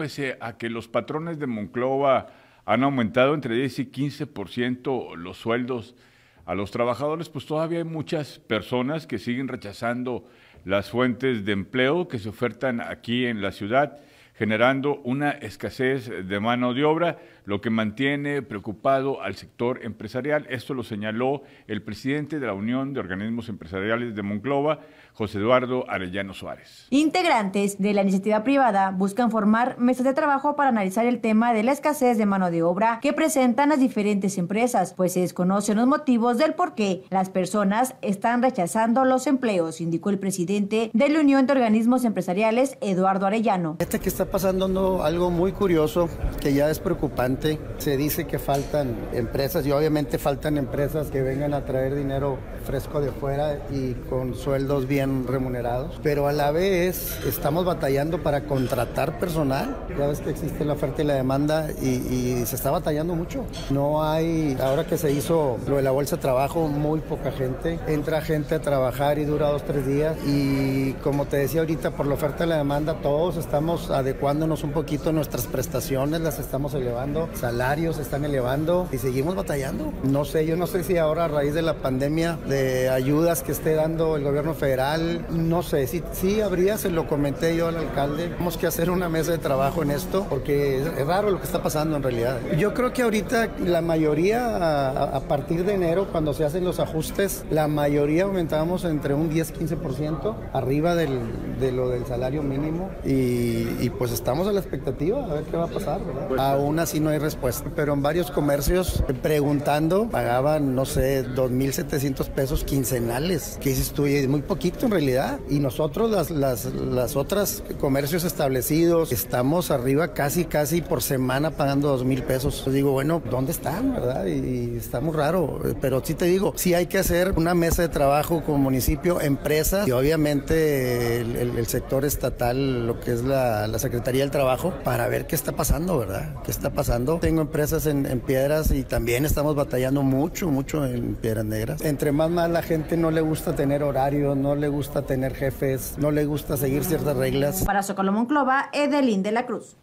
pese a que los patrones de Monclova han aumentado entre 10 y 15% los sueldos a los trabajadores, pues todavía hay muchas personas que siguen rechazando las fuentes de empleo que se ofertan aquí en la ciudad generando una escasez de mano de obra, lo que mantiene preocupado al sector empresarial. Esto lo señaló el presidente de la Unión de Organismos Empresariales de Monclova, José Eduardo Arellano Suárez. Integrantes de la iniciativa privada buscan formar mesas de trabajo para analizar el tema de la escasez de mano de obra que presentan las diferentes empresas, pues se desconocen los motivos del por qué las personas están rechazando los empleos, indicó el presidente de la Unión de Organismos Empresariales, Eduardo Arellano. Este que está pasando algo muy curioso que ya es preocupante. Se dice que faltan empresas y obviamente faltan empresas que vengan a traer dinero fresco de fuera y con sueldos bien remunerados. Pero a la vez estamos batallando para contratar personal. Ya ves que existe la oferta y la demanda y, se está batallando mucho. No hay, ahora que se hizo lo de la bolsa de trabajo, muy poca gente. Entra gente a trabajar y dura dos, tres días. Y como te decía ahorita, por la oferta y la demanda, todos estamos adecuándonos un poquito nuestras prestaciones, las estamos elevando, salarios están elevando y seguimos batallando. No sé, yo no sé si ahora a raíz de la pandemia de ayudas que esté dando el gobierno federal. No sé, sí, sí habría, se lo comenté yo al alcalde. Tenemos que hacer una mesa de trabajo en esto porque es, raro lo que está pasando en realidad. Yo creo que ahorita la mayoría, a, partir de enero, cuando se hacen los ajustes, la mayoría aumentamos entre un 10-15% arriba del, de lo del salario mínimo y, y, pues estamos a la expectativa a ver qué va a pasar. ¿verdad? Aún así no hay respuesta, pero en varios comercios preguntando pagaban, no sé, 2.700 pesos pesos quincenales, que dices tú, es muy poquito en realidad. Y nosotros, las, las, las otras comercios establecidos, estamos arriba casi, casi por semana pagando dos mil pesos. Yo digo, bueno, ¿dónde están, verdad? Y, está muy raro. Pero sí te digo, sí hay que hacer una mesa de trabajo con municipio, empresas y obviamente el, sector estatal, lo que es la, la, Secretaría del Trabajo, para ver qué está pasando, ¿verdad? ¿Qué está pasando? Tengo empresas en, piedras y también estamos batallando mucho, mucho en piedras negras. Entre más más la gente no le gusta tener horario, no le gusta tener jefes, no le gusta seguir ciertas reglas. Para Socorro Monclova, Edelín de la Cruz.